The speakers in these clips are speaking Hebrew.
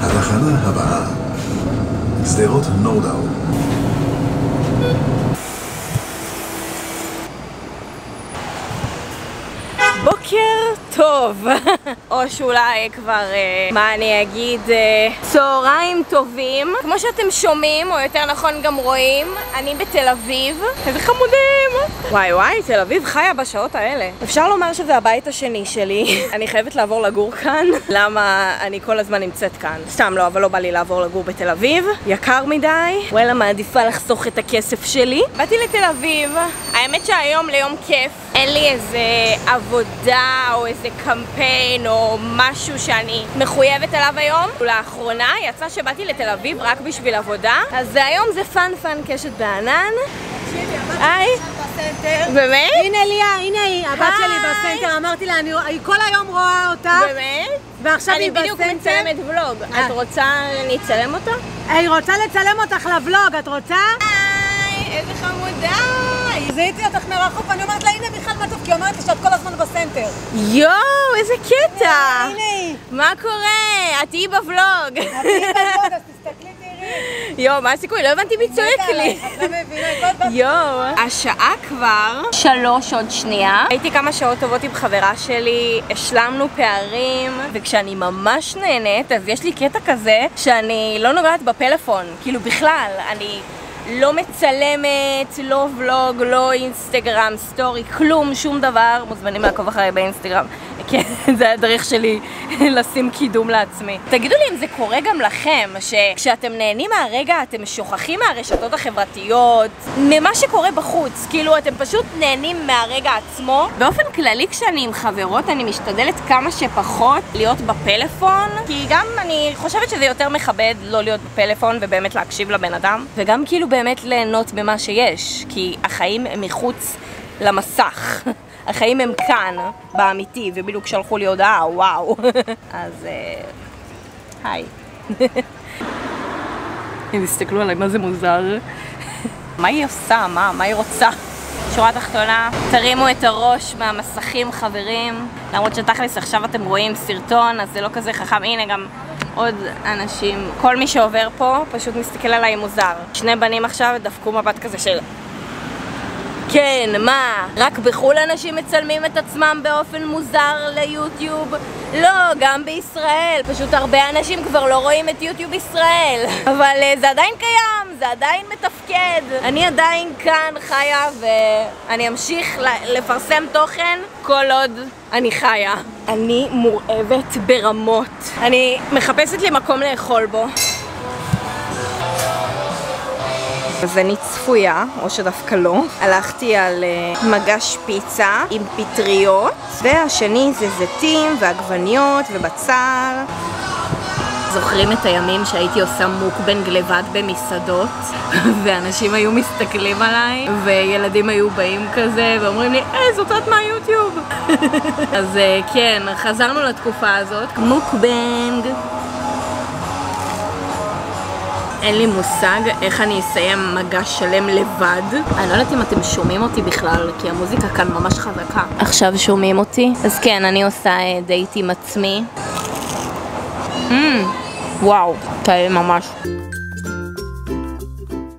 התחנה הבאה, שדרות נורדאו. בוקר טוב, או שאולי כבר, אה, מה אני אגיד, אה, צהריים טובים. כמו שאתם שומעים, או יותר נכון גם רואים, אני בתל אביב. איזה חמודים! וואי וואי, תל אביב חיה בשעות האלה. אפשר לומר שזה הבית השני שלי. אני חייבת לעבור לגור כאן. למה אני כל הזמן נמצאת כאן? סתם לא, אבל לא בא לי לעבור לגור בתל אביב. יקר מדי. וואלה, מעדיפה לחסוך את הכסף שלי. באתי לתל אביב. האמת שהיום ליום כיף. אין לי איזה עבודה או איזה קמפיין או משהו שאני מחויבת אליו היום. לאחרונה יצא שבאתי לתל אביב רק בשביל עבודה, אז היום זה fun fun קשת בענן. היי. באמת? הנה ליה, הנה היא, הבת. שלי בסנטר, אמרתי לה, אני אני כל היום רואה אותה, באמת? ועכשיו אני היא בדיוק בסנטר. מצלמת ולוג. אה. את רוצה אני אצלם אותה? היא רוצה לצלם אותך לוולוג, את רוצה? איזה חמודה! זיהיתי אותך מרחוק ואני אומרת לה, הנה מיכל מה טוב, כי היא אומרת לי שאת כל הזמן בסנטר. יואו, איזה קטע! הנה היא. מה קורה? את תהיי בוולוג. את תהיי בבלוג, אז תסתכלי, תראי. יואו, מה הסיכוי? לא הבנתי מי צועק לי. לא הזמן... יואו. השעה כבר שלוש עוד שנייה. הייתי כמה שעות טובות עם חברה שלי, השלמנו פערים, וכשאני ממש נהנית, אז יש לי קטע כזה שאני לא נוגעת בפלאפון. כאילו בכלל, אני... לא מצלמת, לא ולוג, לא אינסטגרם, סטורי, כלום, שום דבר. מוזמנים לעקוב אחריי באינסטגרם. כן, זה הדרך שלי לשים קידום לעצמי. תגידו לי אם זה קורה גם לכם, שכשאתם נהנים מהרגע אתם שוכחים מהרשתות החברתיות, ממה שקורה בחוץ, כאילו אתם פשוט נהנים מהרגע עצמו. באופן כללי כשאני עם חברות אני משתדלת כמה שפחות להיות בפלאפון, כי גם אני חושבת שזה יותר מכבד לא להיות בפלאפון ובאמת להקשיב לבן אדם, וגם כאילו באמת ליהנות במה שיש, כי החיים הם מחוץ למסך. החיים הם כאן, באמיתי, ובדיוק שלחו לי הודעה, וואו. אז אה, היי. הם הסתכלו עליי, מה זה מוזר? מה היא עושה? מה? מה היא רוצה? שורה תחתונה, תרימו את הראש מהמסכים חברים למרות שתכלס עכשיו אתם רואים סרטון אז זה לא כזה חכם, הנה גם עוד אנשים, כל מי שעובר פה פשוט מסתכל עליי מוזר שני בנים עכשיו דפקו מבט כזה של כן, מה? רק בחו"ל אנשים מצלמים את עצמם באופן מוזר ליוטיוב? לא, גם בישראל. פשוט הרבה אנשים כבר לא רואים את יוטיוב ישראל. אבל אה, זה עדיין קיים, זה עדיין מתפקד. אני עדיין כאן חיה ואני אמשיך לפרסם תוכן כל עוד אני חיה. אני מורעבת ברמות. אני מחפשת לי מקום לאכול בו. אז אני צפויה, או שדווקא לא. הלכתי על uh, מגש פיצה עם פטריות, והשני זה זיתים ועגבניות ובצל. זוכרים את הימים שהייתי עושה מוקבנג לבד במסעדות, ואנשים היו מסתכלים עליי, וילדים היו באים כזה, ואומרים לי, אה, זאת את מהיוטיוב. אז אה, כן, חזרנו לתקופה הזאת. מוקבנג. אין לי מושג איך אני אסיים מגש שלם לבד. אני לא יודעת אם אתם שומעים אותי בכלל, כי המוזיקה כאן ממש חזקה. עכשיו שומעים אותי? אז כן, אני עושה אה, דייט עם עצמי. Mm, וואו, כאלה ממש.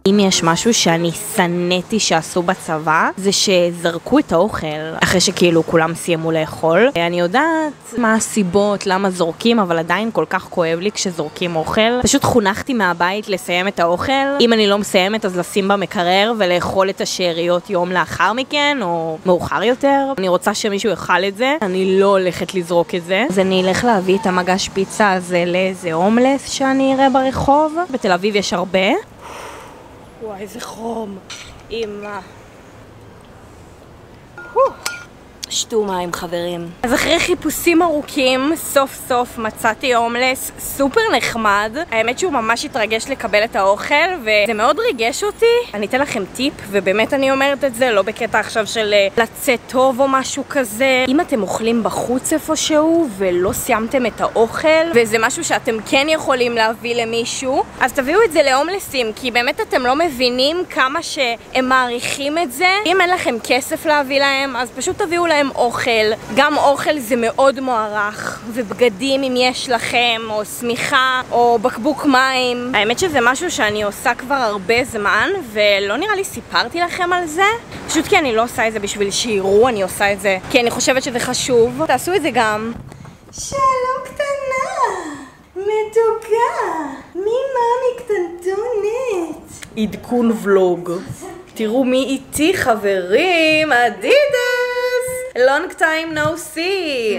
אם יש משהו שאני שנאתי שעשו בצבא, זה שזרקו את האוכל אחרי שכאילו כולם סיימו לאכול. אני יודעת מה הסיבות, למה זורקים, אבל עדיין כל כך כואב לי כשזורקים אוכל. פשוט חונכתי מהבית לסיים את האוכל. אם אני לא מסיימת אז לשים במקרר ולאכול את השאריות יום לאחר מכן, או מאוחר יותר. אני רוצה שמישהו יאכל את זה, אני לא הולכת לזרוק את זה. אז אני אלך להביא את המגש פיצה הזה לאיזה הומלס שאני אראה ברחוב. בתל אביב יש הרבה. איזה חום. אמא. שתו מים חברים. אז אחרי חיפושים ארוכים, סוף סוף מצאתי הומלס סופר נחמד. האמת שהוא ממש התרגש לקבל את האוכל, וזה מאוד ריגש אותי. אני אתן לכם טיפ, ובאמת אני אומרת את זה, לא בקטע עכשיו של אה, לצאת טוב או משהו כזה. אם אתם אוכלים בחוץ איפשהו, ולא סיימתם את האוכל, וזה משהו שאתם כן יכולים להביא למישהו, אז תביאו את זה להומלסים, כי באמת אתם לא מבינים כמה שהם מעריכים את זה. אם אין לכם כסף להביא להם, אז פשוט תביאו להם להם אוכל. גם אוכל זה מאוד מוערך, ובגדים אם יש לכם, או שמיכה, או בקבוק מים. האמת שזה משהו שאני עושה כבר הרבה זמן, ולא נראה לי סיפרתי לכם על זה. פשוט כי אני לא עושה את זה בשביל שיראו, אני עושה את זה כי אני חושבת שזה חשוב. תעשו את זה גם. שלום קטנה, מתוקה, ממאמי קטנטונת. עדכון ולוג. תראו מי איתי חברים, אדידס! Long time no see.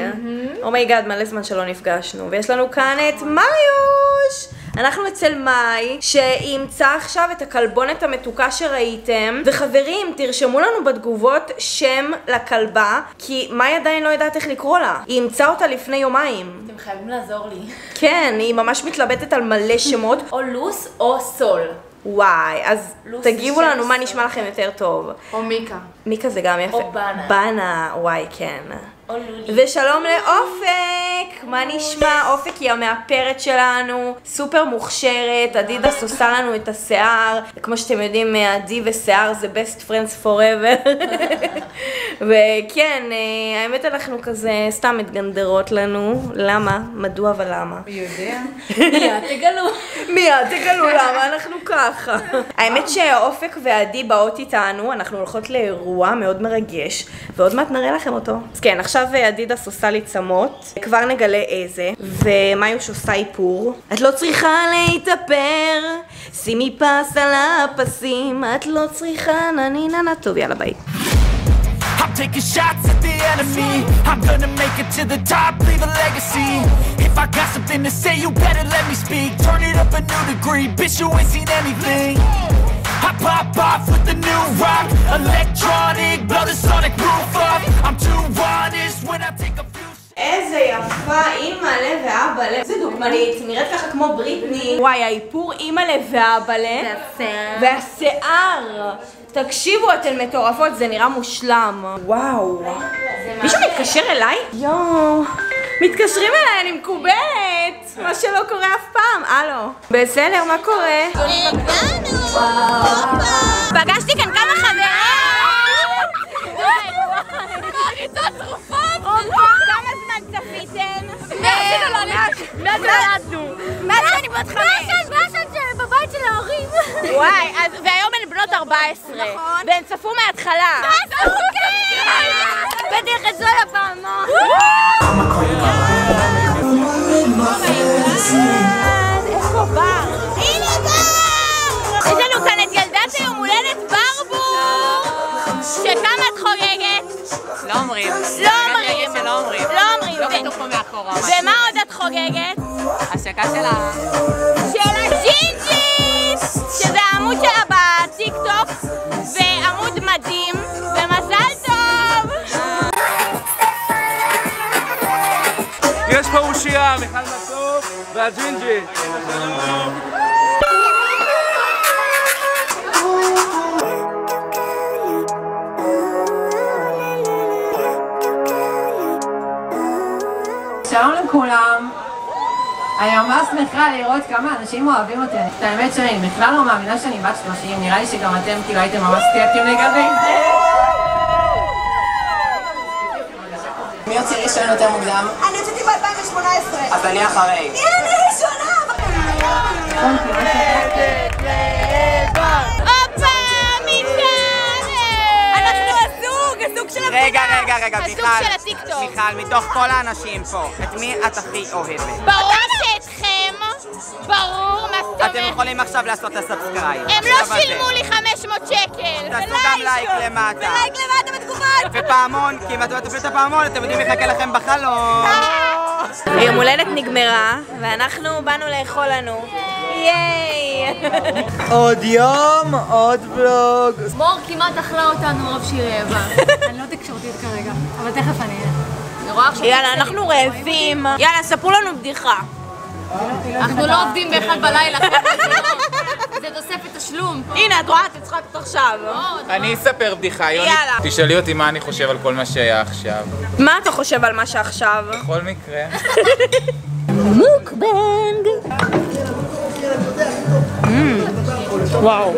Oh my god, מלא זמן שלא נפגשנו. ויש לנו כאן את מאיוש! אנחנו אצל מאי, שאימצה עכשיו את הכלבונת המתוקה שראיתם. וחברים, תרשמו לנו בתגובות שם לכלבה, כי מאי עדיין לא יודעת איך לקרוא לה. היא אימצה אותה לפני יומיים. אתם חייבים לעזור לי. כן, היא ממש מתלבטת על מלא שמות. או לוס או סול. וואי, אז תגיבו לנו מה. נשמע לכם יותר טוב. או מיקה. מיקה זה גם יפה. או בנה. בנה, וואי, כן. או לולי. ושלום לאופק! מה נשמע? אופק היא המאפרת שלנו, סופר מוכשרת, אדידס עושה לנו את השיער, כמו שאתם יודעים, עדי ושיער זה best friends forever. וכן, אה, האמת אנחנו כזה סתם מתגנדרות לנו, למה? מדוע ולמה? מיד תגלו. מיד תגלו למה אנחנו ככה. האמת שאופק ועדי באות איתנו, אנחנו הולכות לאירוע מאוד מרגש, ועוד מעט נראה לכם אותו. אז כן, עכשיו אדידס עושה לי צמות, כבר נגלה איזה, ומאיוש עושה איפור. את לא צריכה להתאפר, שימי פס על הפסים, את לא צריכה נה נה נה טוב, יאללה ביי. I'm taking shots at the enemy. I'm gonna make it to the top, leave a legacy. If I got something to say, you better let me speak. Turn it up a new degree, bitch, you ain't seen anything. I pop off with the new rock, electronic, blow the sonic roof off. I'm too honest when I take a few. איזה יפה, אימא'לה ואבא'לה. איזה דוגמנית, נראית ככה כמו בריטני. וואי, האיפור אימא'לה ואבא'לה. והשיער. והשיער. תקשיבו, אתן מטורפות, זה נראה מושלם. וואו. מישהו מתקשר אליי? יואו. מתקשרים אליי, אני מקובלת. מה שלא קורה אף פעם. הלו. בסדר, מה קורה? פגשתי כאן כמה חברים! זמן צפיתם? מאז נולדנו. מאז שאני בת חמש. מהשן בבית של ההורים. וואי, אז, והיום הן בנות 14. נכון. והן צפו מההתחלה. ותלחצו על הפעמון. יש פה בר. הנה בר! יש לנו כאן את ילדת היום הולדת ברבור! שכמה את חוגגת? לא אומרים. לא אומרים. לא אומרים. לא. ומה עוד את חוגגת? השקה של ה... של הג'ינג'ית! שזה העמוד שלה בטיק טוק, ועמוד מדהים, ומזל טוב! יש פה אושייה, מיכל מסוף והג'ינג'י. שלום לכולם. אני ממש שמחה לראות כמה אנשים אוהבים אותי. את האמת שאני בכלל לא מאמינה שאני בת 30, נראה לי שגם אתם כאילו הייתם ממש סקפטיים לגבי זה. מי הוציא רישיון יותר מוקדם? אני יצאתי ב-2018. אז אני אחרי. הנה אני ראשונה! רגע, רגע, מיכל. מיכל, מתוך כל האנשים פה, את מי את הכי אוהבת? ברור שאתכם, ברור, מה זאת אומרת? אתם יכולים עכשיו לעשות את ה subscribe. הם לא שילמו לי 500 שקל! תעשו גם לייק למטה. ולייק למטה בתגובות! ופעמון, כי אם אתם לא תפעילו את הפעמון, אתם יודעים מי יחכה לכם בחלום. היום הולדת נגמרה, ואנחנו באנו לאכול לנו. ייי! עוד יום, עוד ולוג. מור כמעט אכלה אותנו מרוב שהיא רעבה. אני לא תקשורתית כרגע, אבל תכף אני אהיה. אני רואה עכשיו... יאללה, אנחנו רעבים. יאללה, ספרו לנו בדיחה. אנחנו לא עובדים באחד בלילה, זה לא- זה תוספת תשלום. הנה, את רואה? את צחקת עכשיו. אני אספר בדיחה, יוני. יאללה. תשאלי אותי מה אני חושב על כל מה שהיה עכשיו. מה אתה חושב על מה שעכשיו? בכל מקרה. מוקבנג! וואו.